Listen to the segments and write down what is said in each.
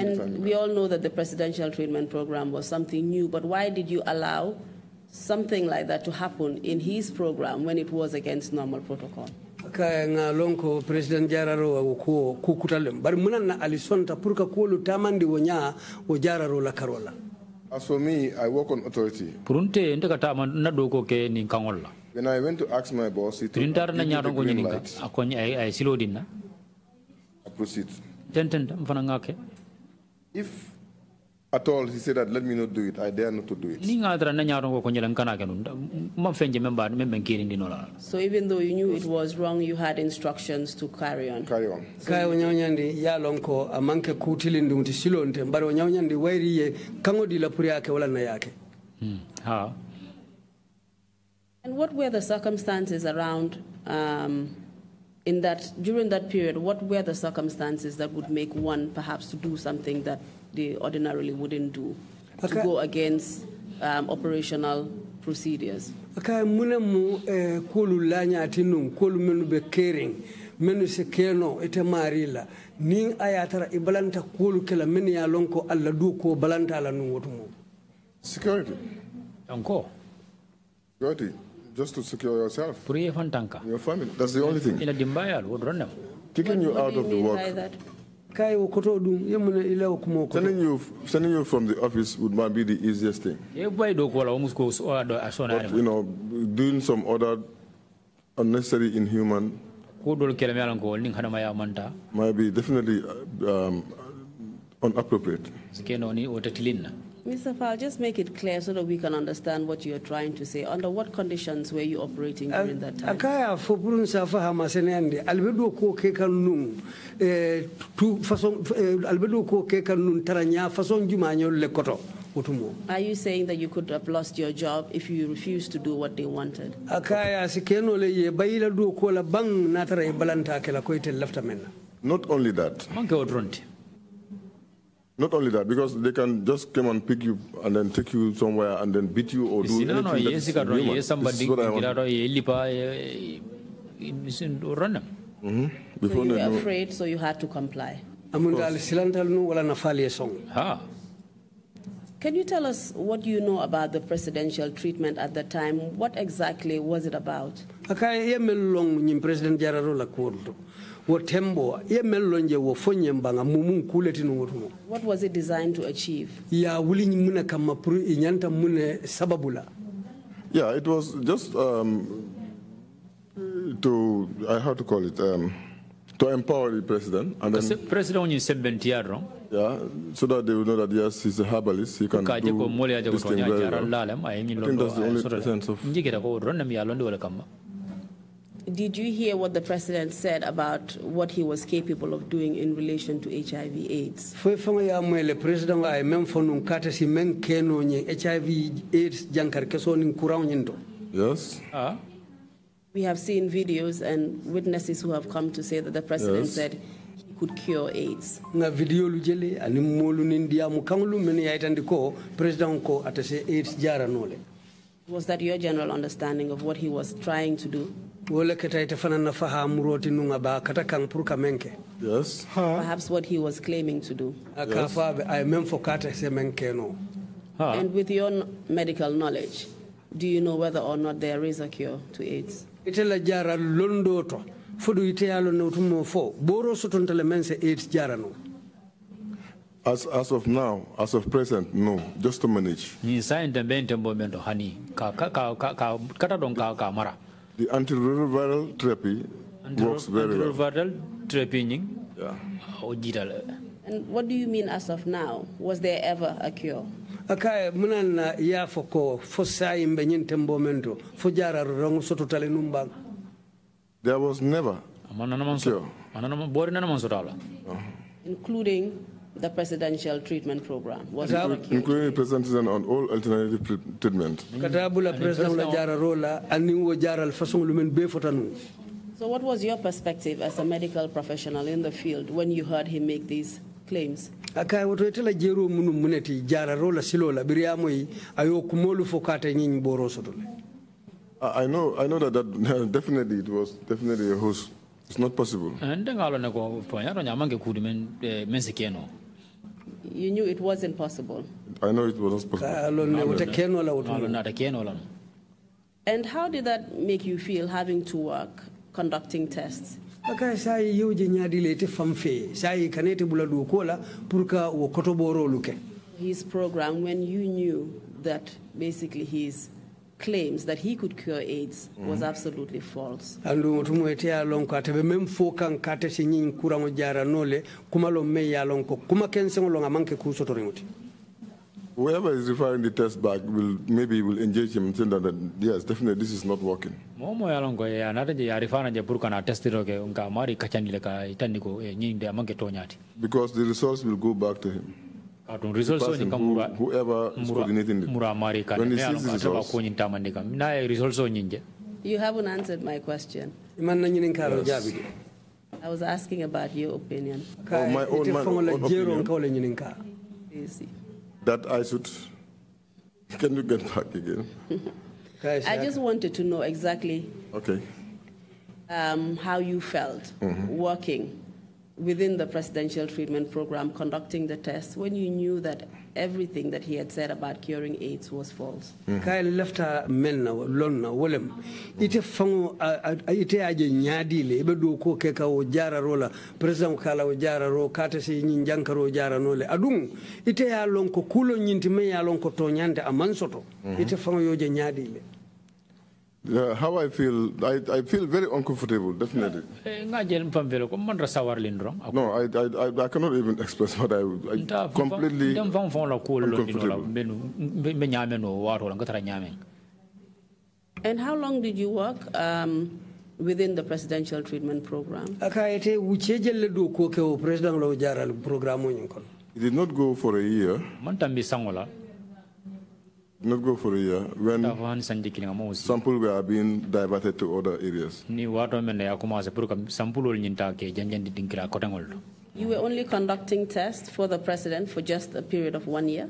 And we all know that the presidential treatment program was something new, but why did you allow something like that to happen in his program when it was against normal protocol? kaya nga lon ko president jararo wo ko ku kutalem bari munan na ali sonta pour ka kolu tamandi wo nya wo jararo la karola. As for me, I work on authority. purunte nte kata ma na do ko ke nin kangol la When I went to ask my boss, he told me, printar na "Give the nyaaro ko green nyininga akon ay ay silo dinna. I proceed. ten ten mfana ngake If at all he said that, let me not do it, I dare not to do it. ni nga dara na nyaaro ko ko nyilan kana ke ma fenje memba membe kiri ndino la So even though you knew it was wrong, you had instructions to carry on. Carry on. kaya wo nyawnyandi ya lon ko a manke kutilindi muti silonte bari wo nyawnyandi wayri ye kango di la pour yake wala na yake Hmm. ha And what were the circumstances around um, in that during that period? What were the circumstances that would make one perhaps to do something that they ordinarily wouldn't do, to go against um, operational procedures? kaya mune mu eh, kolu lañati nun kolu menu be kering menu se keno ite mari la nin ayatara i balanta kolu kela men ya lon ko alla du ko balanta la nun wotumo Security. encore Security. Just to secure yourself, pour ye your family. That's the only thing. ina dimbayal wo dronnem Kicking you out of the work, that? kay wo koto ɗum yemune ila o kumo koto sending you, sending you from the office would might be the easiest thing. bay do ko la o musko so do asona But, you know, doing some other unnecessary inhuman ko dol kele mi alan ko ning hadama ya manta might be definitely uh, um, inappropriate. Sikeno ni o tatilinna Mr. Faal, just make it clear so that we can understand what you're trying to say. Under what conditions were you operating during that time? akaya fo pour sa fahama seneyande alɓe ɗo ko ke kan nun eh, tu façon eh, alɓe ko ke kan nun façon jumañol le koto wotumo Are you saying that you could have lost your job if you refused to do what they wanted? akaya si kenole ye bayila ɗo kola ban natara e balanta kela koytel lafta men Not only that, manke o dronte not only that, because they can just come and pick you and then take you somewhere and then beat you or do sina no anything ye that's sika do ye inhuman. samba This is what I want. dingiraɗo ye lipa sin ronnem Mhm. So Before you they were know, afraid, so you had to comply. amundal silantal nu wala na faali song ha Can you tell us what you know about the presidential treatment at the time? What exactly was it about? Wo tembo ye mel wo foñem banga mumum kuleti nu wotumo What was it designed to achieve? ya wuli mune kamma pour i ñanta mune sababu la yeah, it was just um, to, I how to call it, um, to empower the president and then, president ñi sebbentiya yeah, so that they will know that yes, he's a herbalist, he can do this thing very well. I think that's the only londo sense of Did you hear what the president said about what he was capable of doing in relation to HIV/AIDS? foy fanga ya moyle président ay même fo nun kata si men keno ñe hiv aids jankar keso nin courant ñin Yes, ah We have seen videos and witnesses who have come to say that the president Yes. said he could cure AIDS. nga video lu jele ani molu nin diamu kanglu men yaytandi ko président ko atase aids jaranole Was that your general understanding of what he was trying to do? wala ketayte fanan na fahamuroti nunga ba kata kan pour ka menke yes. Perhaps what he was claiming to do. aka faɓe ay même fo kata se men keno ha And with your medical knowledge, do you know whether or not there is a cure to AIDS? itela jara londo to foɗo yiteyalo newtumo fo ɓoro sotontale men se aids jarano As, as of now, as of present, no, just to manage. The antiretroviral therapy works very well. antiretroviral training Yeah. o And what do you mean as of now? Was there ever a cure? akaye munan ah, na yafo ko fo sayimɓe ñin tembo men to fo jararo rong sototale num ɓang There was never, amanana man Sure. so manana bori nana man uh-huh. including the presidential treatment program. Was it including the president on all alternative treatment. kata président la jararo la anin wo jaral façon lumen be fota So, what was your perspective as a medical professional in the field when you heard him make these claims? akaye woto itela jero munum muneti jararo la silo la ɓiriyamoyi ayo kumolu fo kata ñiñ ɓoro sotole I I know, I know that, that definitely it was definitely a host. It's not possible. nde ngalo ne ko poña to nyamange kudi men men sikeno you knew it wasn't possible. I know it was ah, not possible. ka lon ne wote keno la malo wotu nata keno lan And how did that make you feel having to work conducting tests? aka sai yewje nyaadi le te fam fe sai kanete bula do kola pour ka wo koto boro luke His program, when you knew that basically his claims that he could cure AIDS was absolutely false. andu mutumo ete ya lon ko atabe même fo kan kate se nyin kurango jara nole kuma lo me ya lon ko kuma ken se lo ngamanke ku soto Whoever is referring the test back will maybe will engage him and say that, that yes, definitely this is not working. mo mo yalon ko ya nata je yari fana je pour kana testiro ke nka mari kachani le ka itani eh, nyinde amanke to nyati Because the results will go back to him. Ka tun results so person mura whoever is coordinating it. mura mari ka When he me sees yalon the ka taba ko nyinta mande kam na e results so nyinje You haven't answered my question. man na nyinin karo jabi I was asking about your opinion. Oh, my own- my fango own opinion. ka wala nyinin. That I should. Can you get back again? I just wanted to know exactly Okay. um, how you felt working within the presidential treatment program, conducting the tests, when you knew that everything that he had said about curing AIDS was false. Mm-hmm. kay lefta men na lon na wolem ite fango a- a- ite aje nyaadi le be do ko ke ka o jara rola. President kala o jara ro kata si nyin jankaro jara no le adum ite ya lon ko kulo nyinti me ya lon ko to nyande a man soto mm-hmm. ite fango yoje nyaadi le Yeah, how I feel, I, I feel very uncomfortable, definitely. nga je pam velo ko man ra sawar lin ron No, I, I, I, I cannot even express what I, I nta completely dem fam fon la ko lo ni no la uncomfortable. benu be nyame no wato la ngata nyame And how long did you work um, within the presidential treatment program? aka ite wuce jelle do ko ke president lo jara programme o It did not go for a year, man tambi sangola did not go for a year, when ta fan sanji kilinga mo aussi samples were being diverted to other areas. ni wato men ya commencé pour que sampulol nyinta ke janjandi dinkira kotangol to You were only conducting tests for the president for just a period of one year?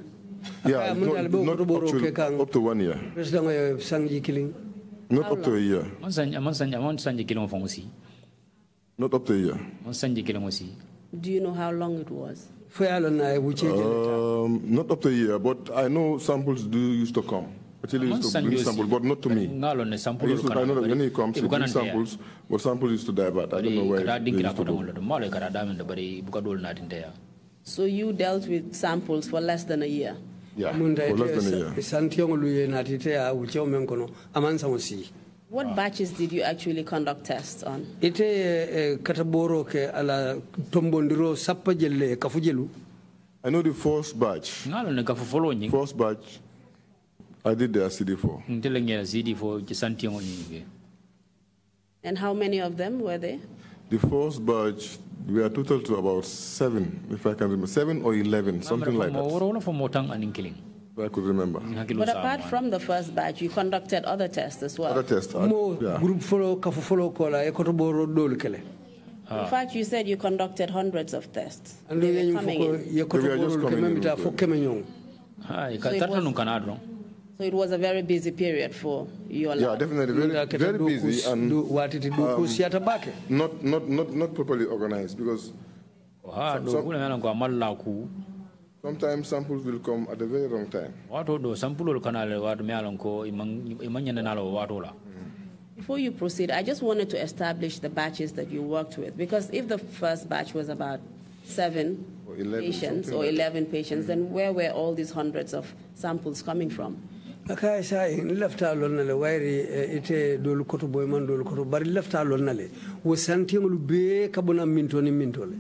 Yeah, Aka mun dal not, bo not ko boro actually, up to one year, president eh, o sangi kiling not up to a year, not up to a year. man sanji kilinga aussi Do you know how long it was? Fo ya lon na wuce Um, not up to a year, but I know samples do used to come. Actually, used to bring sanji samples, but not to me. ngalo ne I, sampulol used to, I know that when he comes, he brings samples, but samples used to divert. I don't know where kada they dinkira used to go. kotangol to malo kada damen da bari buka dol na So you dealt with samples for less than a year? Yeah, mun da for less than a year. Ite santiyon lu ye na tite ya wuce o men kono aman sango si What batches did you actually conduct tests on? ite eh, kata boro ke ala tombondiro sappa jelle e kafu jelu I know the first batch. ngalo ne kafu folo nyi First batch, I did the CD4. ntele ngela zidi fo ci santiyon nyi And how many of them were there? The first batch, we are total to about seven, if I can remember, seven or eleven, something like mo that. Woro wona fo mo tan anin kiling If I could remember. But apart from the first batch, you conducted other tests as well. Other tests. I- mo yeah. groupe kafu folo ko la e dolu kele In fact, you said you conducted hundreds of tests. ando They were coming in. ye koto They were just coming in memita with fo them. keme ñong ay So it was- nun kana don So it was a very busy period for your Yeah, definitely very, very busy and do watiti do ko siyata um, not, not, not, not properly organized because ha do some- sometimes samples will come at a very wrong time. wato do sampulol kana le wato me alon ko iman iman nyana nalo wato la Before you proceed, I just wanted to establish the batches that you worked with. Because if the first batch was about seven Or 11, patients something or like 11 patients, then where were all these hundreds of samples coming from? aka sa en lefta lon nale wayri eh, ite dolu koto boy man dolu koto bari lefta lon nale wo santiŋolu bee kabona minto ni mintole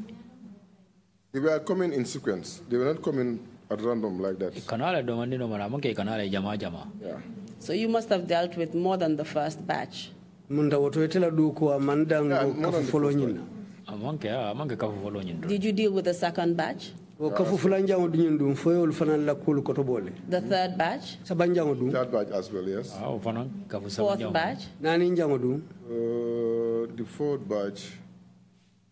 They were coming in sequence. They were not coming at random like that. kana le do mandi no mara man ke kana le jama jama Yeah. So you must have dealt with more than the first batch. mun da woto itela du ko a man dango Yeah, more than the first ñinna amman ke amman ke kafu folo nyin do Did you deal with the second batch, o kafu fulan jango duñin dum foyol fanan la kulu koto bole the third batch, saban jango dum batch as well, yes. ah o fana kafu sa fourth batch? nani jango dum Uh, the fourth batch,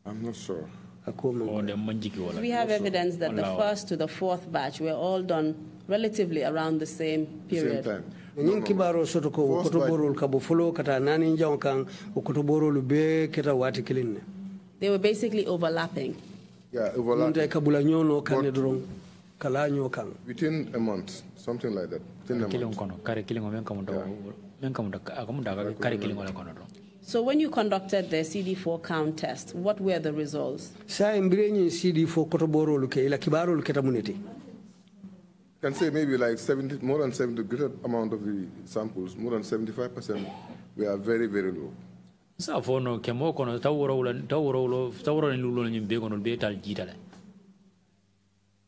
I'm not sure. Ako man o oh, de man jiki wala We have evidence that the first to the fourth batch were all done relatively around the same Same period. time. ñin kibaro soto ko wo First koto batch- borol kabo folo kata nani jango kan o koto borolu bee keta wati kilin ne They were basically overlapping. Yeah, mun overlap. da kabula ñono kanne doron kalanyo kan Within a month, something like that. Within a kiliŋo month. kono kare kiliŋo meŋ kamuta meŋ kamuta a kamuta ka kare kiliŋo le kono doroŋ So when you conducted the CD4 count test, what were the results? sa en cd fo koto borolu ke ila kibarolu keta muneti can say maybe like 70, more than 70, greater amount of the samples, more than 75% we are very, very low. sa fo no kemo kono taw worowla taw worowlo taw woro ni lulol ñim be kono be tal jiitale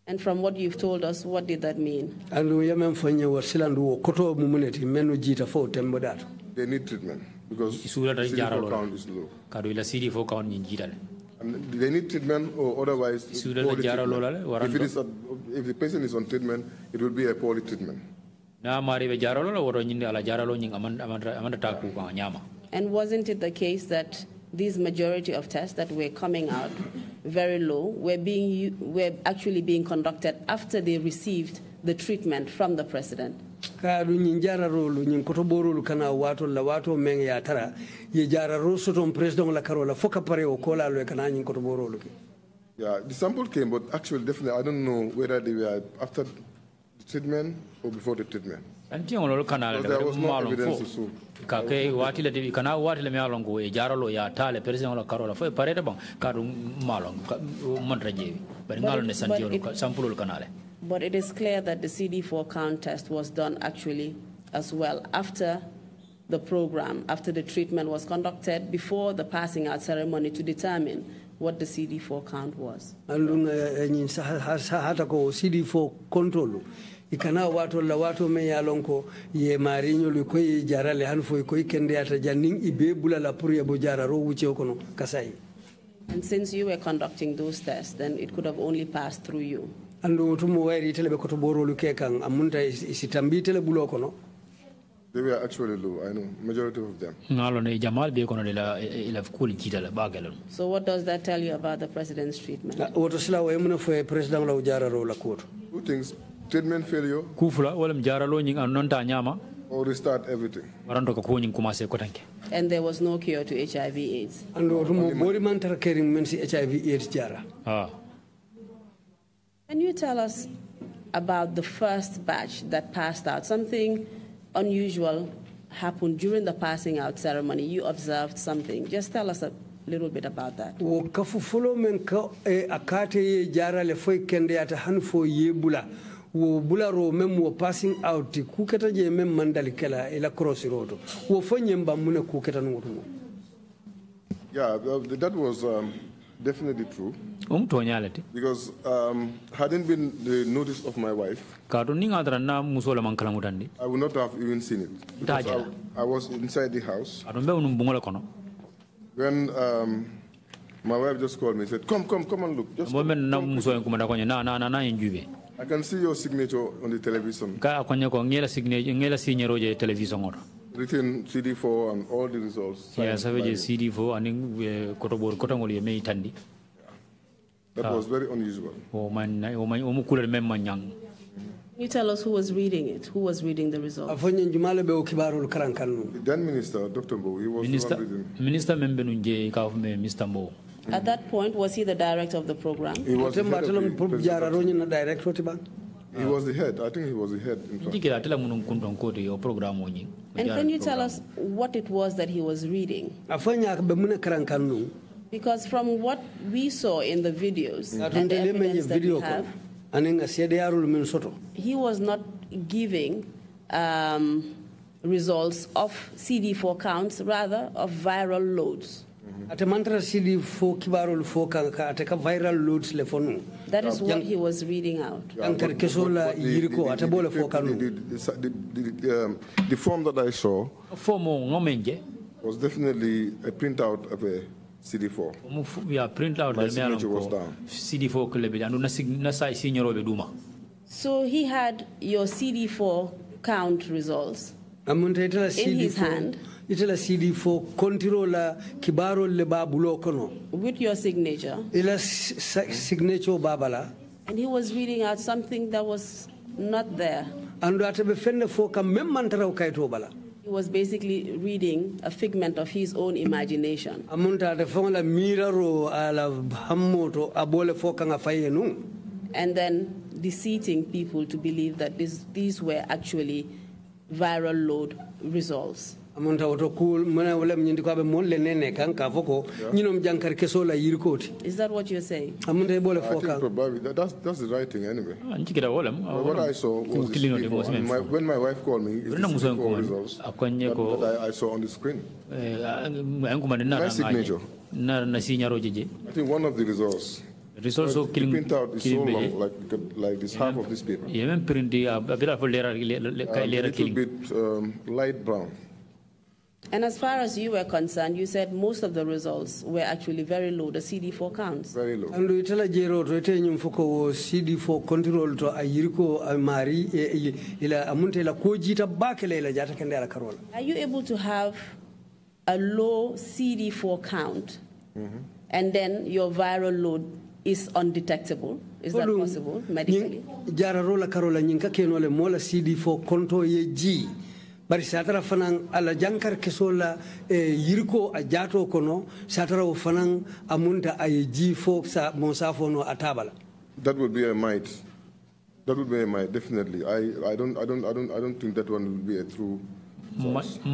And from what you've told us, what did that mean? andu yamen fanye war silandu wo koto mu muneti menu jita fo tembo data They need treatment because Isula dari CD4 count is low. kadu ila sidi fo kawon ñin jiitale And they need treatment or otherwise Isula poorly da jara lo treatment. If, it waranto. is a, if the patient is on treatment, it will be a poorly treatment. And wasn't it the case that these majority of tests that were coming out very low were being were actually being conducted after they received the treatment from the president? Kaadu ñin jararolu ñin koto borolu kana watol la wato men ya tara ye jararo soton president la karola foka pare o kolalo e kana ñin koto borolu ke Yeah, the sample came, but actually, definitely, I don't know whether they were after the treatment or before the treatment. an tiŋo lolu kana le Because there was no malon evidence fo to show. ka ke waati le kana waati le me alon ko e jaralo ya taale president la karola fo e parete bon kadu malon man rajewi bari ngalon ne santiyo but it- sampulol kana le But it is clear that the CD4 count test was done actually as well after the program, after the treatment was conducted, before the passing out ceremony to determine what the CD4 count was. andu ñin sahata ko sidi fo contrôle i kana wato la wato men ya lon ko ye mariñolu koye jarale han fo koye kendeyata jannin i be bula la pour ye bo jararo wucce kono kasayi And since you were conducting those tests, then it could have only passed through you. Andu tumo wayri tele ɓe koto borolu ke kan amunta isi tambi tele bulo kono They were actually low, I know, majority of them. ngalon ne jamal be kono de la ila kita la bagelon So what does that tell you about the president's treatment? woto sila way yemuna fo president law jararo la koto Two things, treatment failure. Kufula wala jaralo ñing an nonta nyama. Or restart everything. waranto ko ko kuma commencé kotanke. And there was no cure to HIV AIDS. ando wotumo bori man tara kerin men si hiv aids jara. Ah Can you tell us about the first batch that passed out? Something unusual happened during the passing out ceremony. You observed something. Just tell us a little bit about that. wo kafu folo men ka e a kate ye jarale foy kendeyata han fo ye bula wo bularo mem wo passing out ti kuketa je mem mandali kela ila crossiroto wo fo ñemba mune kuketa nugutumo Yeah, uh, that was um, definitely true. Um because um, hadn't been the notice of my wife, kaatu ni nga na musola man kala I would not have even seen it. Because I, I was inside the house. Aɗum ɓe onum bungola when um, my wife just called me and said, Come, come, come and look. Just come, come. I can see your signature on the television, ka a koñe ko ngela signe ngela signeroje télévision oto written CD4 and all the results. ya signed safe by cd fo anin eh, koto ɓor kotogol ye meyi tandi That was very unusual. o man o man o mu kulel men Can you tell us who was reading it? Who was reading the a results? fo ñen jumale ɓe o kibarol karan kan nu The then minister, Dr. Bo, he was ministre the one reading. ministre men ɓe num je ka me mr mbow At that point, was he the director of the program? He was, the head of tembatelam the pour president. jararo ñina direct oti ban he was the head. I think he was the head. In fact. jikira tela munum kunton kote yo programme o ñing And can you tell us what it was that he was reading? a fo ñaka ɓe mune karan kan nu Because from what we saw in the videos and the atonte le men je evidence that we have, kono anen a seedeyarol min soto he was not giving um, results of CD4 counts, rather of viral loads. Ate mantara sidi fo kibarol fo kan ka ate ka viral loads le fo nu That is what he was reading out. Ankar keso la yiriko, ate bole fo kanu. the, the, the, the, the, um, the form that I saw fo mo ngomen je was definitely a printout of a CD4. mo fu- ya print out My le signature was down. cd fo kele be andu na sig- na sa signeroɓe ɗuma So he had your CD4 count results. In his hand. Itela cd fo kontiro la kibarol le ba bulo kono with your signature, ila si- signature babala and he was reading out something that was not there. andu ate ɓe fenne fo kam même mantaraw kayto bala He was basically reading a figment of his own imagination. amunta ate fon miraro ala hammoto a bole fo kan a faye nu And then deceiving people to believe that this, these were actually viral load results. Amunta woto kul mana wala nyindi ko be molle nene kan ka foko nyinom jankar keso la yirkoti Is that what you're saying? amunta e bole I think foka probably that, that's, that's the right thing anyway. njikira wolem But what I saw was the kilino de CD4, mo and my, when my wife called me, it's Rina the muso CD4 ko results akonye that, ko that I, I saw on the screen. an kuma na My signature. na na signaro jeje I think one of the results, results the of killing printout is so killing long, beje like, like this half of this paper. ye men printi abira fo lera kay Um, a lera little killing bit um, light brown. And as far as you were concerned, you said most of the results were actually very low, the CD4 counts. Very low. andu itala jero to ite nyum foko wo cd4 control to a yirko a mari ila amunta ila ko bakele ila jata kende ala karola Are you able to have a low CD4 count mm-hmm. and then your viral load is undetectable? Is that possible medically? ñing- jararola karola ñing ka kenole mola cd4 konto ye ji bari satara fanan ala jankar kesola e yirko a jato kono satara o fanan amunta ay ji fo sa mo safo no atabala That would be a might. That would be a might, definitely. I, I don't I don't I don't I don't think that one will be a true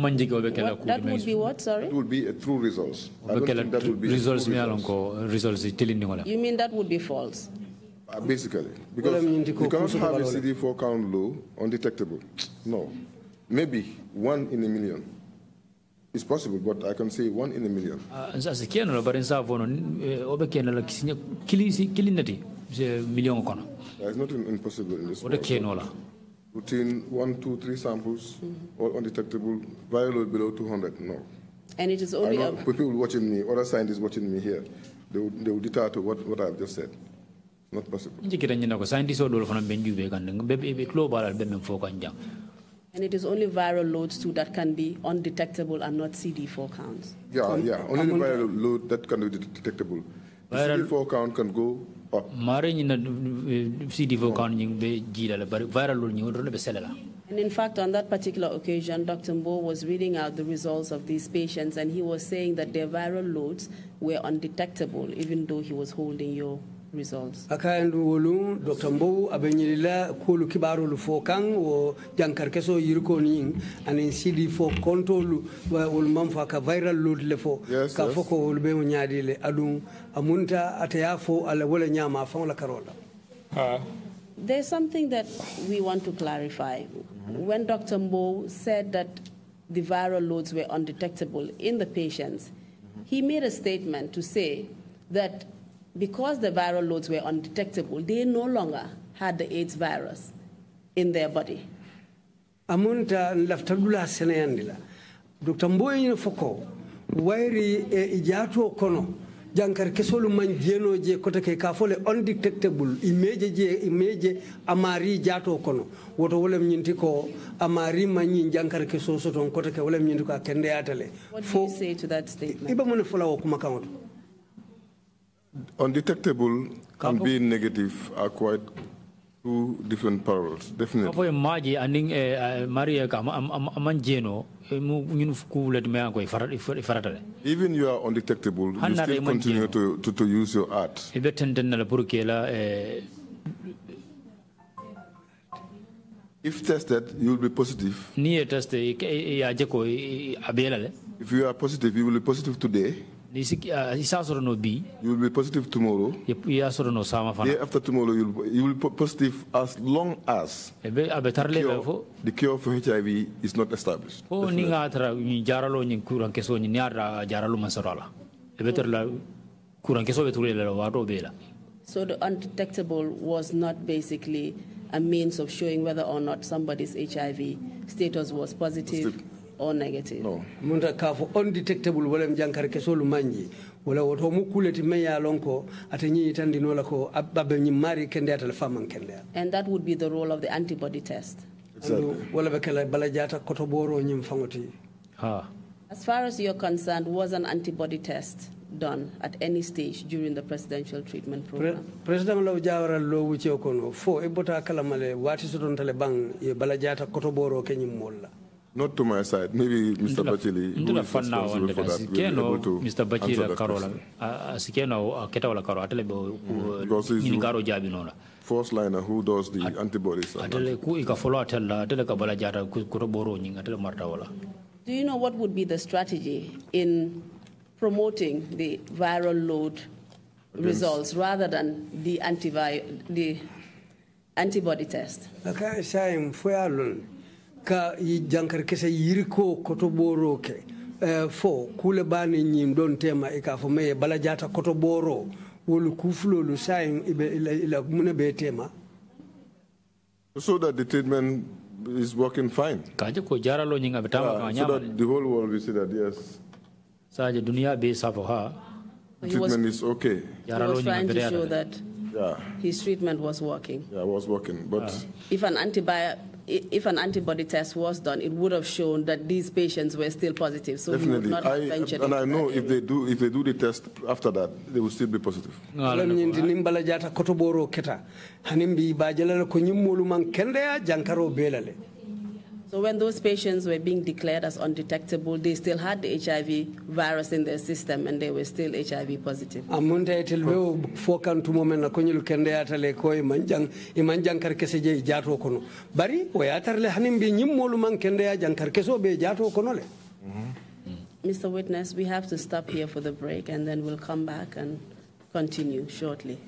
manjike obe kala What, that would be what, sorry? that will be a true results. I don't think that will be a true results mi alon results. ko results tilling ni You mean that would be false? Uh, basically, because Wala mi hindi ko you cannot puso have a. CD4 count low, undetectable. No, maybe one in a million. It's possible, but I can say one in a million. sa se keno la barin sa fono obe keno la kisinya kili si kili nati se million kono There is nothing impossible in this. obe world. keno la Routine one, two, three samples, all undetectable. Viral load below 200. No. And it is I only know a, people watching me, other scientists watching me here, they will, they will deter to what, what I've just said. Not possible. njikira nyina ko scientist o dol fana ben jube kan be be global be men fo jang and it is only viral loads too that can be undetectable and not CD4 counts. Yeah, yeah. Only the viral load that can be detectable. The CD4 count can go up. mare nyina cd fo kan nying be jila la bari viral lol nying do be selela And in fact, on that particular occasion, Dr. Mbowe was reading out the results of these patients, and he was saying that their viral loads were undetectable, even though he was holding your results. akayandu wolu dr mbow abe ñilila kuolu kibarolu fo kan wo jankar keso yirko nin anin cd fo kontolu wa- wolu man ka viral load le fo Yes, ka yes. fo ko wolu be mo le adum amunta ataya fo ala wala ñama fan la karola There's something that we want to clarify. When Dr. Mbowe said that the viral loads were undetectable in the patients, he made a statement to say that because the viral loads were undetectable, they no longer had the AIDS virus in their body. amunta laftadula seneyandi la dr mboy ñino fo ko wayri e ijato kono jankar kesolu man jeno je kota ke ka undetectable imeje je imeje amari jato kono woto wolem ko amari mañi jankar keso soton kota ke wolem ko kende yatale What do you say to that statement? iba mun fola wo kuma Undetectable and being negative are quite two different parallels, definitely. maji anding eh, ah, maria eh, ka am- am- aman jeno eh, mu ñun ku le me ko farata le Even you are undetectable, you still continue to, to, to use your art. e be tenten na la pour que la eh, If tested, you will be positive. ni e e ya je abela le If you are positive, you will be positive today. Ni sik uh, isa soro no bi You will be positive tomorrow. ya soro no sama Day after tomorrow, you will, you will be positive as long as e be abe tarle le fo cure, the cure for HIV is not established. fo ni nga ni jaralo ni kuran ni ni jaralo man soro la be tar la kuran keso be tule la wa do be la So the undetectable was not basically a means of showing whether or not somebody's HIV status was positive or negative. No. munta ka undetectable wolem jankar kesolu manji wala woto mu kuleti me ya lon ko ata ñi tandi no la ko abbe ñi mari kende atale faman kende And that would be the role of the antibody test. andu wala be kala bala jata koto boro ñim fangoti ha As far as you're concerned, was an antibody test done at any stage during the presidential treatment program? président law jawara lo wuce kono fo e bota kala male wati so don tale bang bala jata koto boro ke ñim molla Not to my side. Maybe Mr. Bachili, who ndila fanna responsible wonde for that, will be able to mr bachir answer that karola question. Uh, uh, sikeno uh, keta wala karo atele bo because he's ni the- karo jabi nola First liner who does the antibodies. and atele ku ika follow atela atele ka bala jata ku boro nyinga atele marta wala Do you know what would be the strategy in promoting the viral load results rather than the, antivi- the antibody test? aka sayim foya lon ka jankar kese yiri ko koto boro ke eh, fo kule bani nyim don tema e ka fo me bala jata koto boro wolu kufulolu sayin ibe ila, ila mune be tema So that the treatment is working fine. kaje ko jaralo nyinga betama Uh, ka so nyama that the whole world will see that yes, saje dunia be safo ha the He was, treatment is okay. jaralo was trying nyinga to show that Yeah, his treatment was working. yeah, it was working. But If an, antibi- if an antibody test was done, it would have shown that these patients were still positive. So we would definitely, not have I, and I know if they do if they do the test after that, they will still be positive. lam So when those patients were being declared as undetectable, they still had the HIV virus in their system and they were still HIV positive. amunta etel be fo kan tumo men na konyul kende ya tale ko e man jang e man jankar kese je jato kono bari o ya tarle hanim bi nyimmolu man kende ya jankar keso be jato kono le Mr. Witness, we have to stop here for the break and then we'll come back and continue shortly.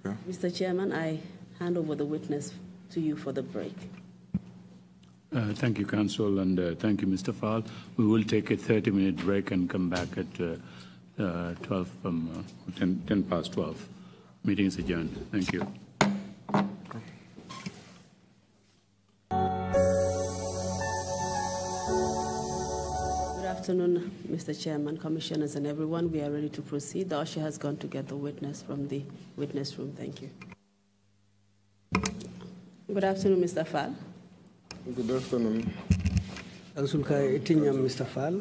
Okay. Mr. Chairman, I hand over the witness to you for the break. Uh, Thank you, Counsel, and uh, thank you, Mr. Faal. We will take a 30-minute break and come back at uh, uh, 12, um, uh, 10 10 past 12. Meeting is adjourned. Thank you. Good afternoon, Mr. Chairman, Commissioners, and everyone. We are ready to proceed. The usher has gone to get the witness from the witness room. Thank you. Good afternoon, Mr. Faal. Good afternoon. ansul ka itinyam mr fall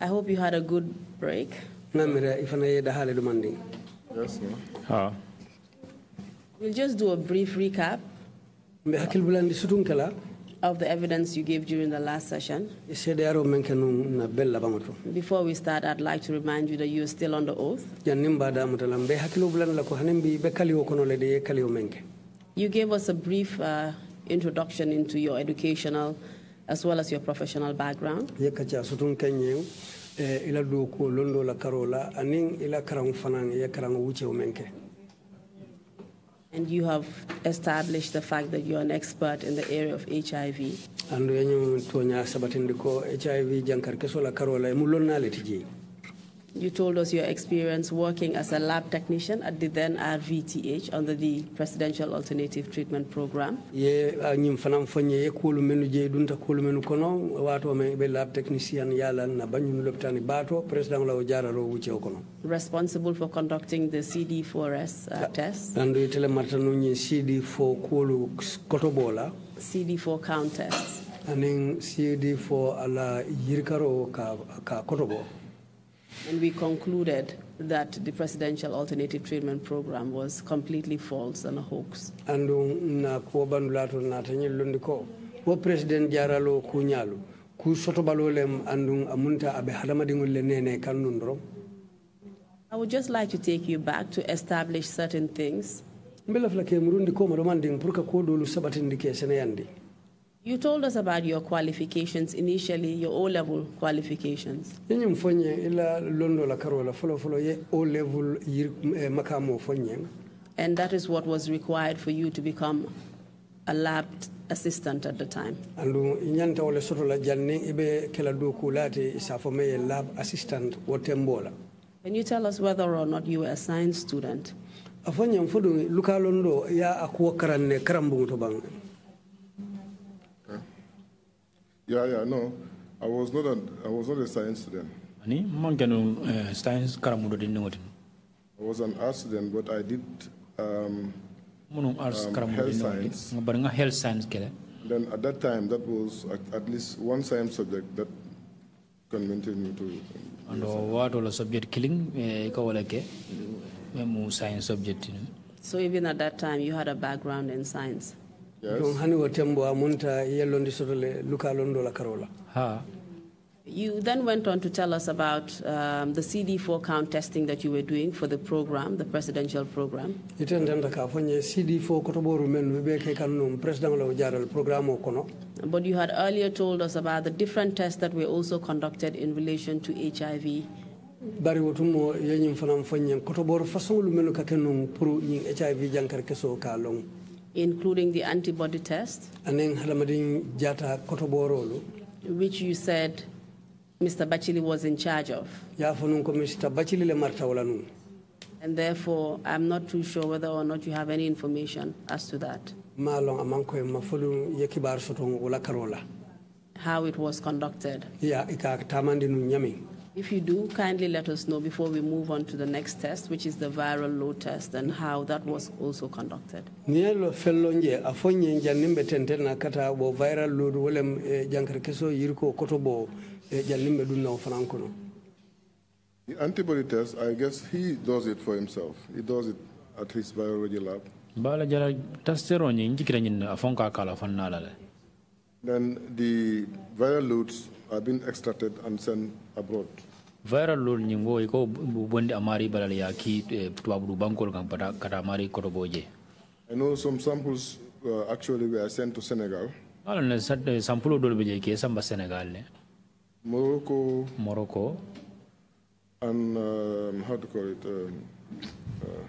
I hope you had a good break. ngamira ifana yeda hale dumandi Yes, ma'am. ha We'll just do a brief recap mbe bulandi sutun of the evidence you gave during the last session. cdro men kenu na bella bamato Before we start, I'd like to remind you that you're still under oath. jannim bada mutala mbe hakilo bulan la ko hanim bi be kaliwo kono le de ye kaliwo menke You gave us a brief uh, introduction into your educational as well as your professional background. ye kacha sutun kanyen e eh, ila do londo la karola anin ila karang fanan ye karang wuce menke And you have established the fact that you're an expert in the area of HIV. andu yenyu tonya sabatindi ko hiv jankar keso la karola e mulonna le tiji You told us your experience working as a lab technician at the then RVTH under the Presidential Alternative Treatment Program. ye a ñim fanan foñe ye menu je dunta kuolu menu kono wato men ɓe lab technicien yalan na bañum lopitani baato président lawo jararo wucce kono responsible for conducting the CD4S uh, test, andu tele martanu ñi cd fo kuolu koto bola CD4 count tests. anin cd fo ala yirkaro ka, ka koto bo And we concluded that the Presidential Alternative Treatment Program was completely false and a hoax. andu um, na ko bandulato nata ñillundi ko wo président jaralo ku um, amunta aɓe hadamadiŋol le nene kannun I would just like to take you back to establish certain things. mbela fula ke murundi koma ɗo mandin pour que ko dolu saɓatindi ke seneyandi You told us about your qualifications initially, your O level qualifications. foñe ila londo la karola folo folo ye o level eh, makamo foñe And that is what was required for you to become a lab assistant at the time. andu wala soto la janni ibe kela do kulate safo lab assistant wotembola. Can you tell us whether or not you were a science student? a foñen fo luka londo ya akuwo karanne karambugu to bang Yeah, yeah, no. I was not a, I was not a science student. ani mon kenu eh, science karamudo din ngoti I was an art student, but I did. Um, munu arts Um, karamudo health din science. ngabar nga health science kele then at that time, that was at, at least one science subject that convinced me to. ando wato la subject killing eh, ka wala ke memu science subject ni So even at that time, you had a background in science. Yes. hani wo tembo amunta yellondi sotole luka londo la karola ha You then went on to tell us about um, the CD4 count testing that you were doing for the program, the presidential program. iten tenta ka fonye cd fo kotoboru men be ke kan num president programme kono But you had earlier told us about the different tests that were also conducted in relation to HIV. bari wotumo yeñim fanam fonyen kotoboru façon lu menu ka ken num pour ñi hiv jankar keso ka long including the antibody test, anen hadamadin jata kotoborolu which you said Mr. Bachili was in charge of. ya fonun ko mista bacili le marta wala num And therefore, I'm not too sure whether or not you have any information as to that, ma long aman ko ma folu ye kibar soton wala karola how it was conducted. Ya ika tamandi nu ñami If you do, kindly let us know before we move on to the next test, which is the viral load test, and how that was also conducted. nielo fello nje a fonye jannimbe tenten kata bo viral load wolem eh, jankar keso yirko kotobo e eh, jannimbe dun naw The antibody test, I guess he does it for himself. He does it at his virology lab. bala jara testero ñi jikira ñin a fonka kala fannala le Then the viral loads are being extracted and sent abroad. viral lool ñi ngo ko bondi amari balal eh, bankol kan pata kata amari koto boje I know some samples uh, actually were sent to Senegal, ala ne eh, sampulo dol be je ke samba senegal le Morocco, morocco and um, how to call it? Um, uh,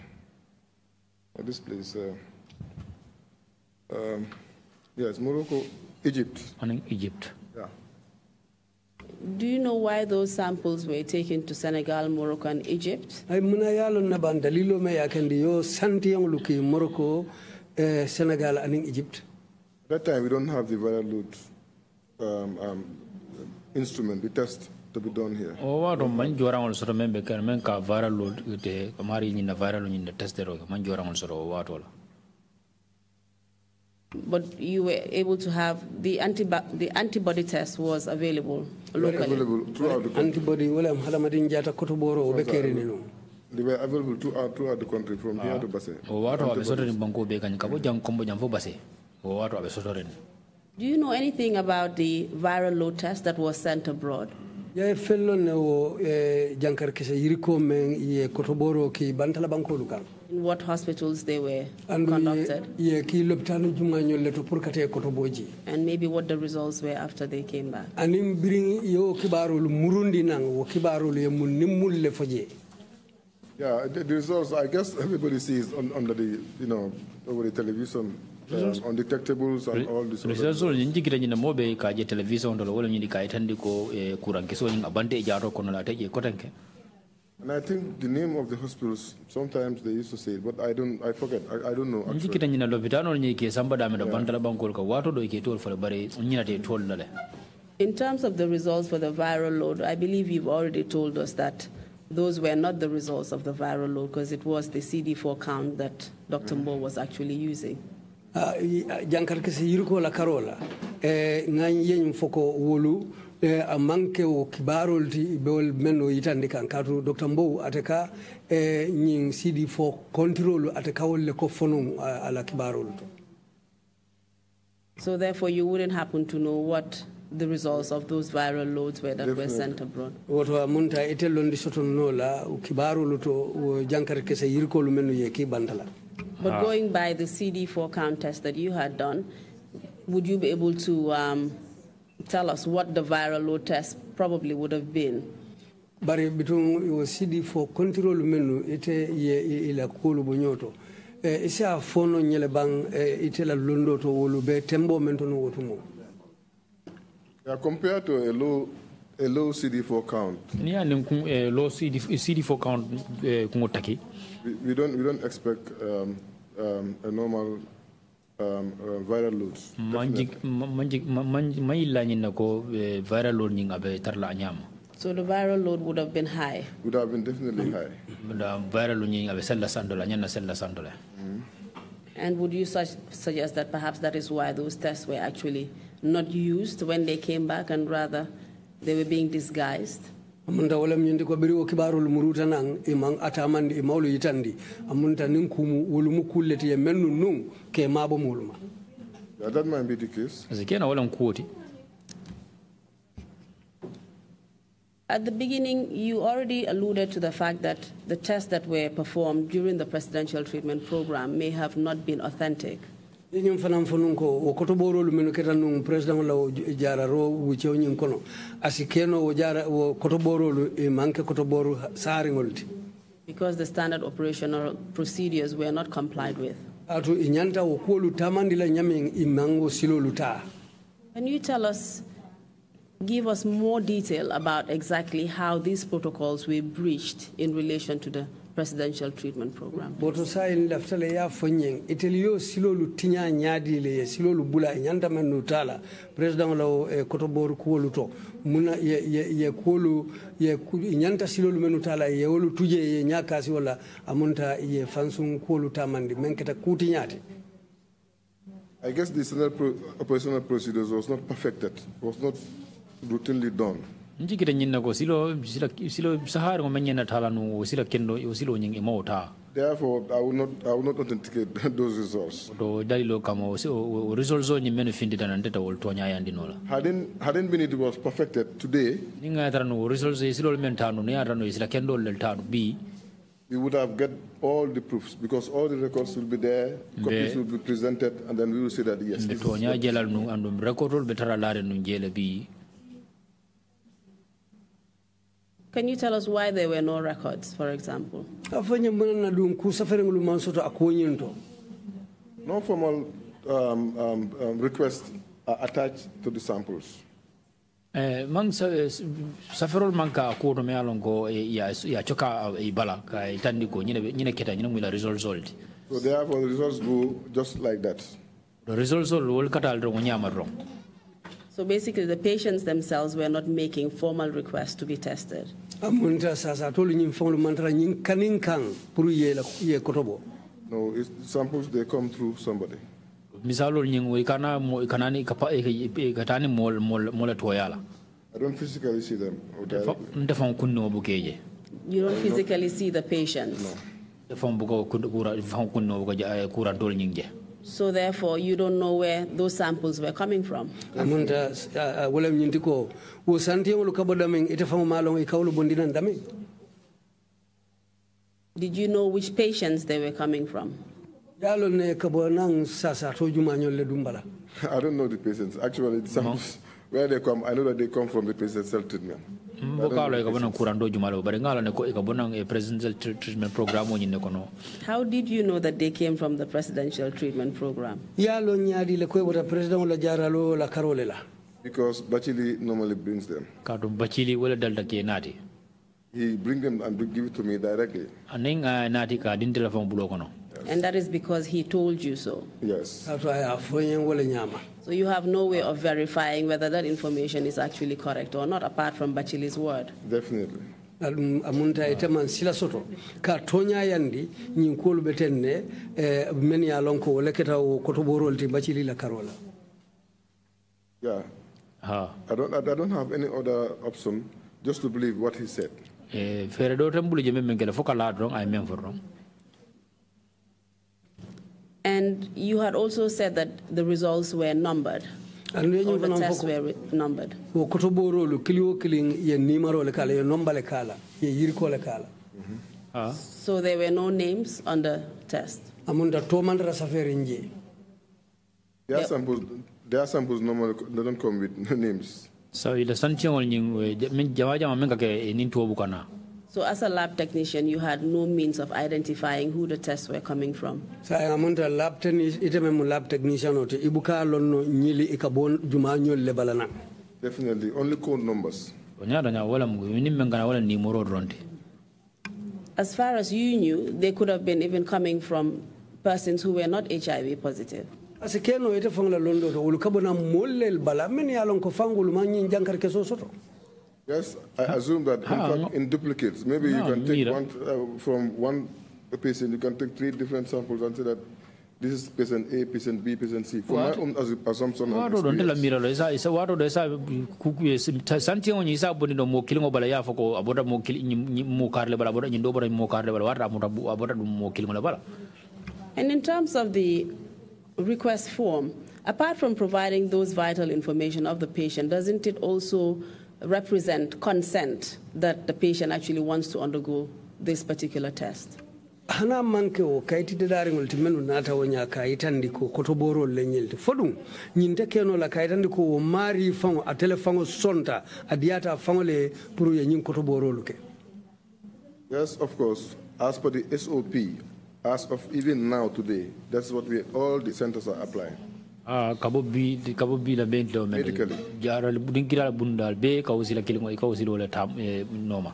this place. Uh, um, yes, Morocco, Egypt. anin egypt. Do you know why those samples were taken to Senegal, Morocco, and Egypt? ay muna yalo na ban dalilo me yakandi yo santi yang luki morocco e senegal anin egypt At that time, we don't have the viral load um, um, instrument, the test to be done here. o wato man jorangol soto men be men ka viral lool te amari ñin na viral ñin na testero man jorangol soto o wato la But you were able to have the, antiba- the antibody test was available locally. Available throughout the country. antibody wolem hadamadin jata kotoboro o be no They were available throughout, uh, throughout the country, from here ah. to Basse. Oh, o wato abe soto ni banko be kan ka bo jang kombo jang fo base o oh, wato abe Do you know anything about the viral load test that was sent abroad? Ya fello ne wo e jankar kese yiriko men ye kotoboro ki bantala bankolu kan In what hospitals they were and conducted? ye, ye ki lopitanu juma nyolle to pour kate kotoboji And maybe what the results were after they came back? anin birin yo kibarolu murundi nan wo kibarolu ye mun nimulle foje Yeah, the, the results, I guess everybody sees on, under the, you know, over the television, um, on detectables and all this. results ol ñin jikira ñin mo be ka je television do wala ñi ka itandi ko e kuran keso ñin abante e jaro kono la teje kotanke And I think the name of the hospitals, sometimes they used to say it, but I don't, I forget, I, I don't know ñin actually. jikita ñin lopitan ñi ke samba dame do bantala bankol ka wato do ke tol fole bare ñina te tol la In terms of the results for the viral load, I believe you've already told us that those were not the results of the viral load because it was the CD4 count that Dr. Mbowe was actually using. Ah, ah, jankar kese yiriko la karola e ngan yeñ foko wolu. E a manke o kibarol ti bewol men o yitande kan. Katu docteur mbow ate ka e ñin sidi fo contrôle ate kawolle ko fonum ah, ala kibarol to. So therefore, you wouldn't happen to know what the results of those viral loads were that were sent abroad. woto a munta ite londi sotonno la o kibarolu to jankar kese yirkolu men yeki bandala But ah. going by the CD4 count test that you had done, would you be able to um, tell us what the viral load test probably would have been? bari bitun o sidi fo contrôle menu ite eh, ye i- ila kolu bo nyoto e eh, isa fono nyele bang eh, e ite la londo to wolu be tembo men to no wotumo Yeah, compared to a low, a low CD4 count, ni ya nin kun e cd cd4 count kungo we, we don't, we don't expect um, um, a normal um, uh, viral ñin eh, viral load ñing abe tarla ñama So the viral load would have been high. Would have been definitely high. da viral load ñing abe sella sandola ñanna sella sandola And would you such, suggest that perhaps that is why those tests were actually not used when they came back and rather they were being disguised? Amunta wala nyindi ko biri o kibarol muruta nan atamandi yitandi amunta nin kumu wolu mu kulleti e mennu nun ke mabo muluma that might be the case. parce wala kuwoti At the beginning, you already alluded to the fact that the tests that were performed during the presidential treatment program may have not been authentic. Ñin fanan fonun ko wo koto ɓorolu men keta président la o jara ro wuccew ñin kono asi keno wo jara wo ɓorolu e manque koto ɓoru eh, saariŋolti because the standard operational procedures were not complied with. atu i ñanta wo kuwolu tamandi la i taa. Can you tell us, give us more detail about exactly how these protocols were breached in relation to the presidential treatment program? boto sayin laftale ya fo ñeng itel yo silolu tiña ñaadile ye silolu bula e ñanta men nu tala président la o e eh, koto ɓoru kuwolu to muna ye ye ye kuwolu ye ku- i ñanta silolu menu ye wolu tuje ye ñakasi walla amunta ye fansun kuwolu tamandi men keta kuutiñaate I guess the standard pro- operational procedures was not perfected, was not routinely done. Njikita ñinna ko silo sila silo sahari ngo menyena tala nu wo sila kendo silo nying imo ta Therefore, I will not, I will not authenticate those results. to dalilo kama wo si- wo- wo results o nyimenu findi tan ndeta wol to nya yandi nola. Hadn't, hadn't been it was perfected today, ninga tara no results e silo men tanu ne ara no sila kendo lel tanu bi we would have get all the proofs because all the records will be there, copies will be presented, and then we will say that yes, mbe this to is nya what- jelal nu andum recordol be tara lare nu jele bi Can you tell us why there were no records, for example? a fo ñe munana ɗum ku safareŋolu man soto a koñin to no formal um, um, um, requests are attached to the samples. eh man sa saferol man ka ko to me alon ko e ya ya choka e bala ka e tandi ko nyine nyine keta nyine mula results old So therefore, the results go just like that. the results old wol katal ro nyama ro So basically, the patients themselves were not making formal requests to be tested. a munta sasa tolu ñin feŋolu mantara ñin kanin kaŋ pour ye ye koto bo No, it's, samples they come through somebody. misalol nying wo kana mo kana ni kapa e katani mol mol mol to I don't physically see them. or directly. nda fon kunno bu You don't physically see the patients. nda fon bu ko kura fon kunno bu ko eh, kura dol nyinge So therefore, you don't know where those samples were coming from. a uh, wala ñinti ko wo santiyeŋolu ka bo dameŋ ite faŋo maaloŋ i kawolu bondinan dameŋ Did you know which patients they were coming from? yaalol ne ka bo naŋ sasa to jumañol le dum bala I don't know the patients. Actually, the samples, where they come, I know that they come from the patient's cell treatment. Mbo kalo e bare ngala ne ko e ka bonan e presidential tr- treatment program o nyinne kono How did you know that they came from the presidential treatment program? yaalo ñaadi le koye wota président la jaralo la karole la Because Bachili normally brings them. ka dum bacili wala dalda ke nati? He bring them and give it to me directly. anen nati ka din telephone bulo kono And that is because he told you so. Yes. sato aya foñen wala ñaama So you have no way of verifying whether that information is actually correct or not, apart from Bachili's word. Definitely. aɗum a e teman sila soto ka toñayandi ñin kuolu ɓe ten ne e eh, men ya lon ko wo lekketa o koto ɓorol ti bacili la karola Yeah. ha I don't, I don't have any other option just to believe what he said. e fere do tan bulu je men men kala foka la don ay men for don you had also said that the results were numbered, andu or ñum the tests were numbered. wo koto ɓorolu kili o kilin ye numéro le kala ye nombale kala ye yirkole kala mm-hmm. ah. So there were no names on the test. a munta tomandata safere je Their Yep. samples, their samples normally co- they don't come with names. so ila santiol nying eh, men jama jama men ka ke e eh, nin kana So as a lab technician, you had no means of identifying who the tests were coming from. sa a munta lab techni- iteme mu lab technicien o te ibuka lonno ñili i ka bon jumañol le bala nan Definitely. Only code numbers. o nya wala mu nin wala ni moro ronde As far as you knew, they could have been even coming from persons who were not HIV positive. parce que keno ite fangla londo to wolu ka bona mollel bala men ya ko fangol ma jankar ke soto Yes, I assume that in Ah, fact no. in duplicates, maybe you can take one uh, from one patient, you can take three different samples and say that this is patient A, patient B, patient C. For my own as- assumption and wato don tela experience. mira lo isa isa wato da isa ku ku santiol ni isa boni do mo kilingo bala ya foko aboda mo kil mo karle bala aboda nyindo bora mo karle bala wata mo aboda mo kilingo bala And in terms of the request form, Apart from providing those vital information of the patient, doesn't it also represent consent that the patient actually wants to undergo this particular test? hana manke o kayitide ɗaringol ti menu nata o ña kayitandi ko koto borol leñelti fo ɗum ñinte kenola kayitandi ko o maari faŋo a tele faŋo sonta a diyata faŋo le pour ye ñin kotoborolu ke Yes, of course. As per the SOP, as of even now today, that's what we all the centers are applying. Ah, kabo bi kabo bi la ben do men jara din kira bundal be ka usila kilimo ka usila le tam eh, noma.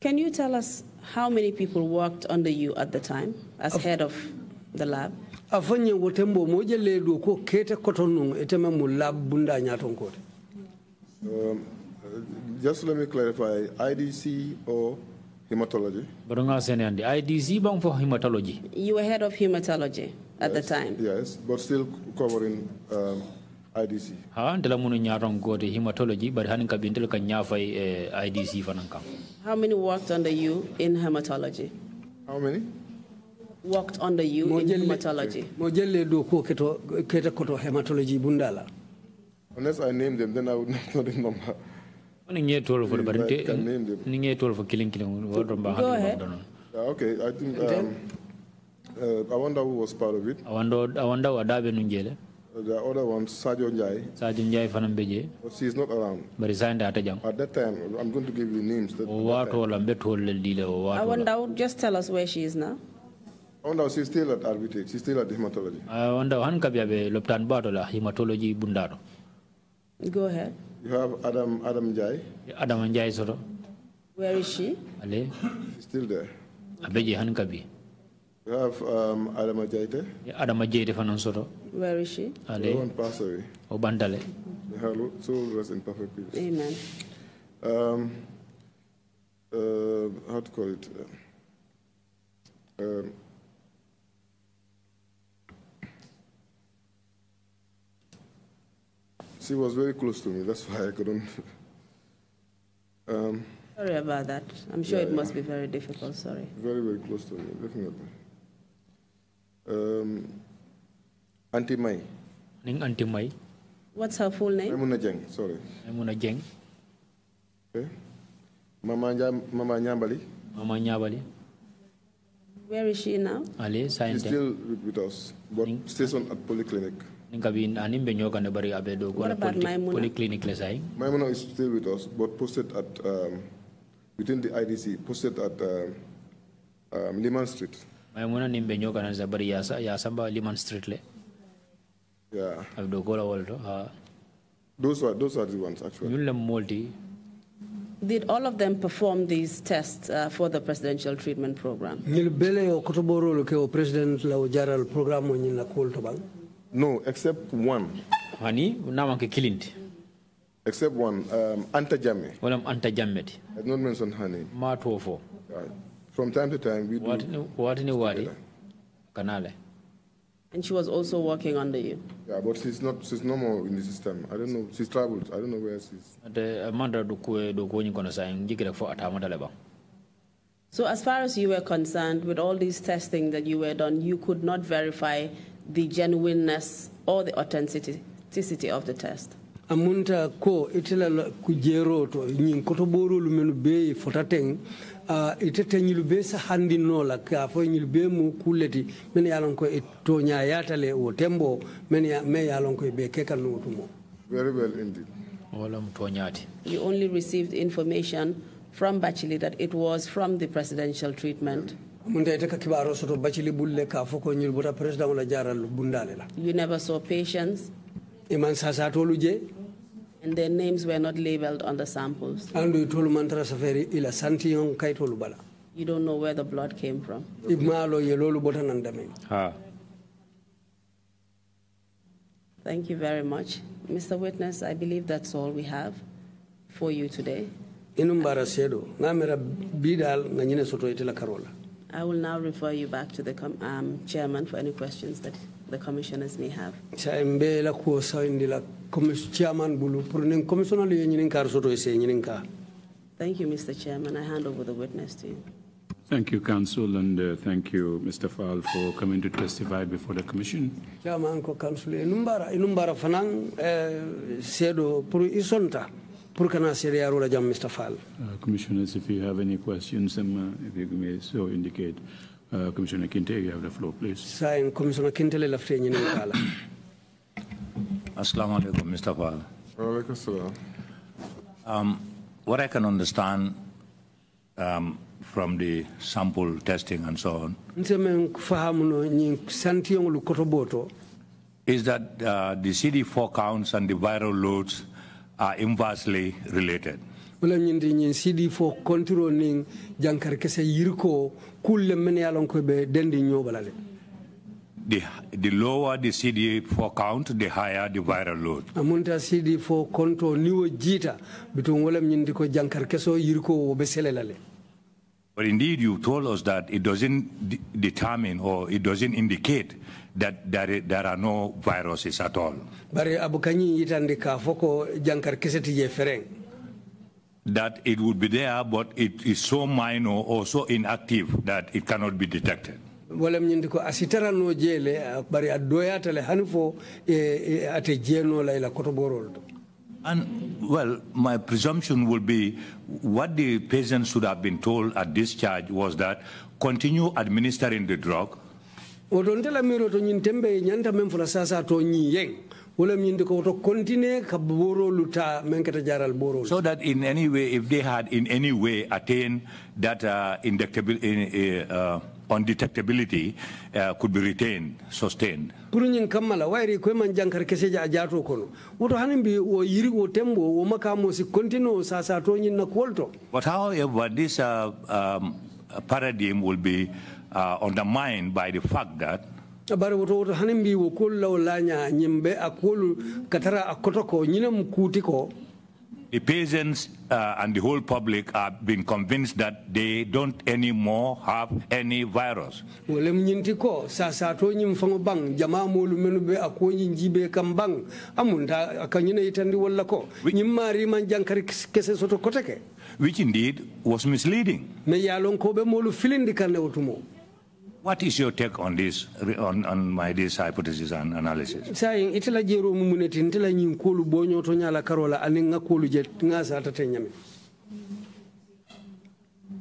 Can you tell us how many people worked under you at the time as head of the lab? a fo ñe wo tembo mo jelle ɗo ko kete koton nun eteme mo lab bunda ñaton kote Um, uh, just let me clarify, IDC or hematology? baronga sene andi IDC bang for hematology You were head of hematology at the time. Yes, but still covering um, IDC. ha ndela munu nyaron gote hematology bari hanin ka bintel ka nyafai eh, IDC fanan kam How many worked under you in hematology? How many? Worked under you mo in jelle hematology. mo jelle ɗo ko keto kete koto hematologie bundala Unless I name them, then I would not know the number. Okay, I think um, uh, I wonder who was part of it. awando awanda wadabe nu jele Uh, the other one, Sajo Njai, sadio njay fanan beje but she is not around. bari sande ata jang At that time, I'm going to give you names. That, o that wato time. wala be tol le dile o I wato wonder, just tell us where she is now. I wonder she's still at arbitrage. She's still at hematology. awanda han ka biabe loptan bato la hematology bundado Go ahead. You have Adam Adam Njai. adama njay soto Where is she? ale She's still there. abeje han kabi You have um, Adam Ajaite. adama jeyde fanan soto Where is she? The ale one passed away. o bantale Hello, soul rest in perfect peace. Amen. Um, uh, how to call it? Uh, um, she was very close to me. That's why I couldn't. um, Sorry about that. I'm sure Yeah, it yeah. must be very difficult. Sorry. very, very close to me, definitely. Um, Auntie Mai. ning anti may What's her full name? Maimuna Jeng, sorry. ay muna jeng Okay. Mama, Njam, Mama Nyambali. mama nyabali Where is she now? Ali, She's sainte still with, with us, but stays on at Polyclinic. Ning kabi anim be nyoka ne bari abe do What ko about Maimuna? polyclinic le say Maimuna is still with us, but posted at, um, within the IDC, posted at um, um, Liman Street. may muna nim be nyoka na sa bari ya sa ya samba liman street le Yeah, abe do ko la wolto ha those are, those are the ones, actually. ñun le molti Did all of them perform these tests uh, for the presidential treatment program? ñil bele o koto borolu ke o président la o jaral programme o ñin na kuol to bang No, except one. hani naman ke kilinti Except one, um, Anta Jammeh. wala anta jammeti I did not mention her name. ma to Right. From time to time, we do. wati ni wati ni wadi kanale And she was also working under you. Yeah, but she's not. She's no more in the system. I don't know. She's traveled. I don't know where she's. ate mandra do ko do ko kono sa jigire fo atama dale ba So, as far as you were concerned, with all these testing that you were done, you could not verify the genuineness or the authenticity of the test. amunta ko itela la ku jero to ñin koto borolu menu be fota teng uh, itete ñilu be sa handinno la ka fo ñilu be mu kulleti men yalon ko to nya yatale o tembo men ya me yalon ko be kekal no tumo Very well indeed. wala mu to nyaati You only received information from Bachili that it was from the presidential treatment. amunta ite ka kibaro soto bacili bulle ka fo ko ñilu bota president la jaral bundale la You never saw patients, iman sasa tolu je and their names were not labeled on the samples. andu tolu mantara safari ila santiyon kay tolu bala You don't know where the blood came from. ibmalo ye lolu bota nan dame ha Thank you very much. Mr. Witness, I believe that's all we have for you today. Inum bara sedo ngamera bidal nga ñine soto ite la karola I will now refer you back to the com- um, chairman for any questions that the commissioners may have. sa mbe la ko sawindi la commis chairman bulu pour nen commissioner ye ñinin kar soto se ka Thank you, Mr. Chairman. I hand over the witness to you. Thank you, Counsel, and uh, thank you, Mr. Faal, for coming to testify before the Commission. chairman ko counsel e numbara e numbara fanan e seedo pour isonta pour kana seede yarola jam mr faal Uh, Commissioners, if you have any questions, um, uh, if you may so indicate. Uh, Commissioner Kinte, you have the floor, please. sa en commissioner kintele lafte ñinin kala Assalamu alaikum, Mr. Faal. Walaikum salam. Um, what I can understand um, from the sample testing and so on nse men fahamuno ñin santiyoŋolu koto is that uh, the CD4 counts and the viral loads are inversely related. wala ñin cd fo kontiro nin jankar kese yirko kulle men yalon ko ɓe dendi ñoɓalale The, the lower the CD4 count, the higher the viral load. amunta cd fo konto niwo jiita bitun wolam ñindi ko jankar keso yirko wo ɓe selelale But indeed, you told us that it doesn't determine or it doesn't indicate that there, there are no viruses at all. bari abu kañi yitande ka fo ko jankar keseti je fereng That it would be there, but it is so minor or so inactive that it cannot be detected. ñindi ko a sitarano jeele bari a doyatale hani fo e, ate jeenola ila kotoborol to And well, my presumption will be what the patient should have been told at discharge was that continue administering the drug oto ntela miro to ñin tembe ñanta men fula sasa to ñi yeng wolam ñindi ko to continue ka borolu ta men keta jaral borolu so that in any way, if they had in any way attained that uh, indetectabil- uh, uh, undetectability uh, could be retained, sustained. pour ñin kammala wayri koye man jankar keseje a jaato kono. Woto hanin mbi o yiri o tembo wo makamo si continue o sasa to ñin na kuwol to But however, this uh, um, paradigm will be undermined by the fact that bari woto woto hanin mbi wo kuwol law laña ñimɓe a kuwolu katara a koto ko kuuti ko. The patients uh, and the whole public have been convinced that they don't anymore have any virus. wolem ko sasa to ñim faŋo baŋ jama molu menu be jibe kam baŋ amunta aka ñina yitandi walla ko. Ñim maari man jankari kese soto kote ke which indeed was misleading. mais yalon ko ɓe molu filindi What is your take on this, on, on my this hypothesis and analysis? sayin itela jeero mumuneti ntela ñin kolu boñoto ñala karola anin ŋa kolu je ŋa satata ñame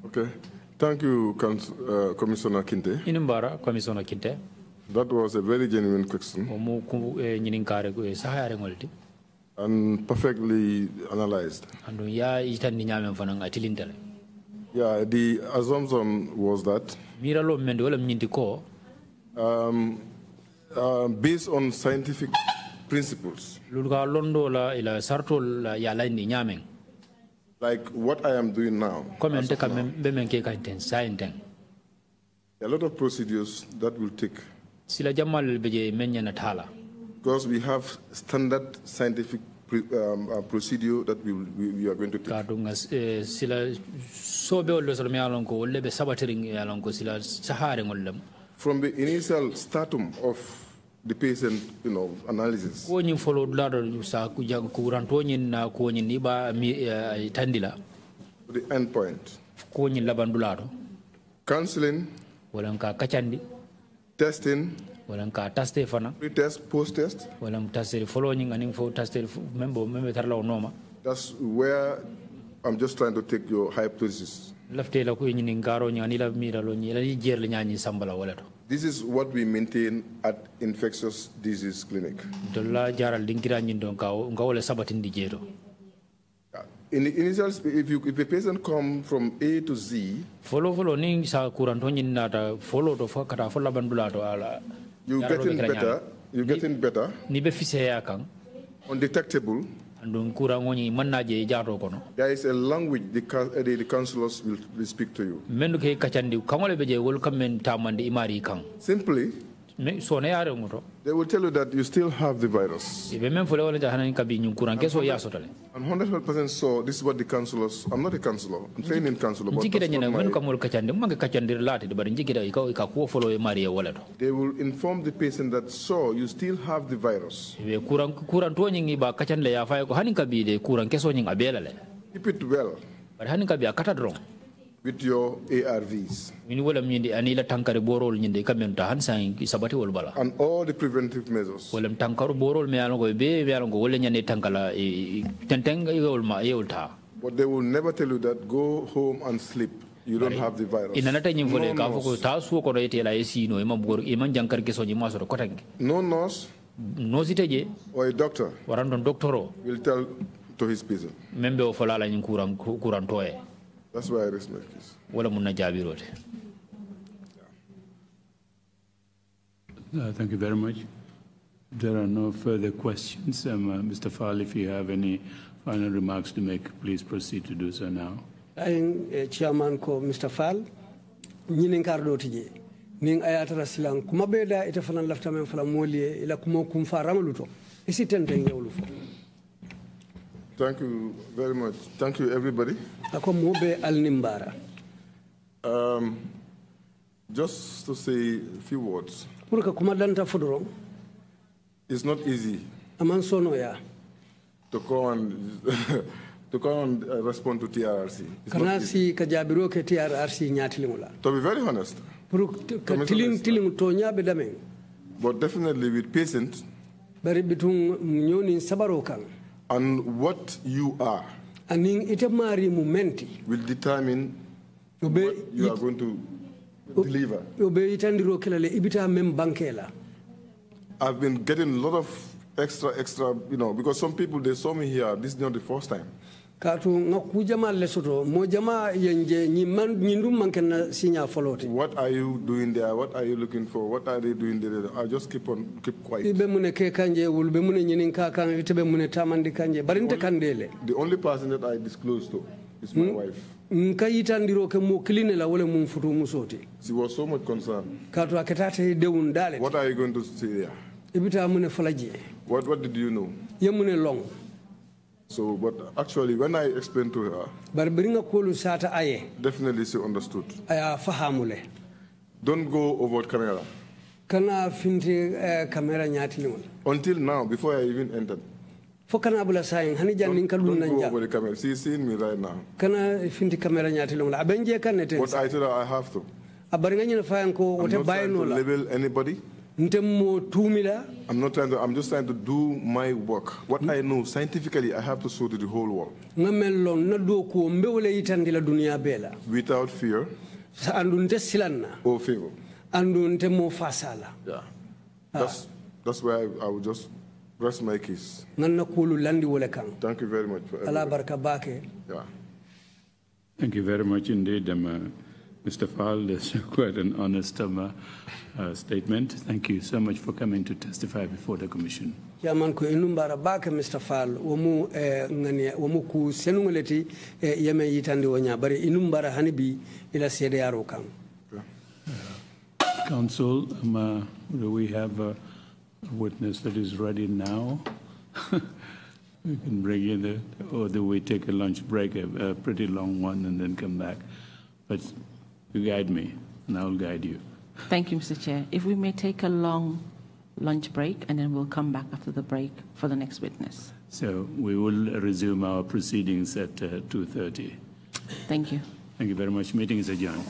Okay. Thank you, uh, Commissioner Kinte. inimbara commission kinte That was a very genuine question o mu ku e ñinin kare ko e sahayare ngolti and perfectly analyzed. Yeah, the assumption was that. Miralo men de wala ñinti ko um, uh, based on scientific principles, lulu ka londo la ila sartol la ya layndi ñamen like what I am doing now, comme en as te of kam now, ke kan ten sayin ten a lot of procedures that will take. Sila jammal be je men ñana because we have standard scientific um, uh, procedure that we, will, we, we are going to take. ka do nga eh, sila sobe wollo solo mi yalon ko wolle be sabatiring yalon ko sila sahare ngollem From the initial stratum of the patient, you know, analysis, ko ñin folo dulaɗo sa ku jag kuranto ñin na ko ñin ni ba mi eh, tandila the end point, ko dulaɗo counseling, walan ka kacandi testing, walan ka taste fana pre-test, post-test, walan tastere folo ñin ngani fo taste membo membe tarlaw noma. That's where I'm just trying to take your hypothesis. lafte la ko ni ngaro ñi ani la mira lo ñi la li jer la ñañi sambala wala to. This is what we maintain at infectious disease clinic. dolla jaral dingira ñin don ka nga sabatin di jeeto In the initial, if you if a patient come from A to Z, follow follow ni sa kuranto ñin nata follow to fo kata fo labandula to ala you Jaralo getting better, You're getting better, ni be fiseya kan undetectable. andun kurango ñi manna je jaato kono. There is a language the, uh, the, the counselors will, will speak to you. mendu ke kacandi kangole be je wol kamen imari kan Simply, me sone yare ngoto they will tell you that you still have the virus. be men fole wala jahanan kabi ñun kuran keso ya sotale And 100% so, this is what the counselors, I'm not a counselor, I'm trained in counselor, but they will inform the patient that, so you still have the virus. be kuran kuran to ñingi ba kacande ya fay ko hanin kabi de kuran keso ñing abela le Keep it well. With your ARVs min wala ñindi ani la tankare borol ñinde kamen ta han san sabati wol bala. And all the preventive measures. Wala tankaru borol me alon go be be alon go wala ñande tankala e tenteng yol ma yol ta but they will never tell you that go home and sleep. You don't have the virus. ina nata ñim fole no, ka foko nurse, ta su ko rete la esino e ma bor e man jankar ke soñi ma so ko tangi no nurse no site je or a doctor waran don doctoro will tell to his patient membe o fola la ñin kuran kuran toye that's why i rest my case wala mun na jabirote Uh, Thank you very much. There are no further questions. Um, uh, Mr. Faal, if you have any final remarks to make, please proceed to do so now. ayin e chairman ko mr faal ñinin kar do tije nin ayatara silan kuma be da ita fanan lafta men fala moli e ila kuma kum fa ramalu to isi tenten yewlu fo thank you very much. Thank you everybody. Ako be alnimbara um, just to say a few words. Pour que kuma danta fodoro it's not easy to go and to go and uh, respond to TRRC. It's not kana easy. si ka jabiro ke TRRC To be very honest, pour ka Commissioner tiling Lester. tiling to ñabe damen but definitely with patience bari bitum ñoni sabaro kan and what you are anin ite mari mu menti will determine what you are going to deliver. yo be itandiro kelale ibita mem bankela I've been getting a lot of extra, extra, you know, because some people they saw me here. This is not the first time. Katu ngaku jama le soto mo jama yenje ñi man ñi ndum man ken sinya folote What are you doing there? What are you looking for? What are they doing there? I just keep on keep quiet. ibe mune ke kanje wul be mune ñinin ka kan ite be mune tamandi kanje barinte kandele The only person that I disclose to is my wife. nka yitandiro ke mo kiline la wala mum futu musoti She was so much concerned. katu aketate dewun dale What are you going to say there? ibita mune falaje What What did you know? ye mune long So, but actually, when I explained to her, bar biringa kolu sata aye definitely she understood. aya fahamule Don't go over camera. kana finti eh, kamera ñatilingol Until now, before I even entered, fo kana bula sayin hani jannin ka don't dun go over the camera. She's seeing me right now. kana finti kamera ñatilingol aben je kan nete But I told her I have to. a bari nga ñina fayan ko I'm not trying to label anybody. Ntem mo tumila I'm not trying to. I'm just trying to do my work. What I know scientifically, I have to show to the whole world nga mel lon na do ko mbewle yitandi la duniya bela without fear sa andu nte silanna or favor. andu nte mo fasala Yeah. That's that's why I, I will just rest my case. nganna kulu landi wole kan Thank you very much for ala everything. Yeah. Thank you very much indeed, uh, Mr. Faal. That's quite an honest um, uh, statement. Thank you so much for coming to testify before the Commission. yaman ko inum bara bake mr faal womu eh, ngani womu ku senungoleti eh, yemen yitandi wonya bari inum bara hani bi ila sede yaro kan Counsel, um, uh, do we have a witness that is ready now? we can bring in the, or do we take a lunch break, a, a pretty long one, and then come back? But you guide me, and I'll guide you. Thank you, Mr. Chair. If we may take a long lunch break, and then we'll come back after the break for the next witness. So we will resume our proceedings at uh, 2.30. Thank you. Thank you very much. Meeting is adjourned.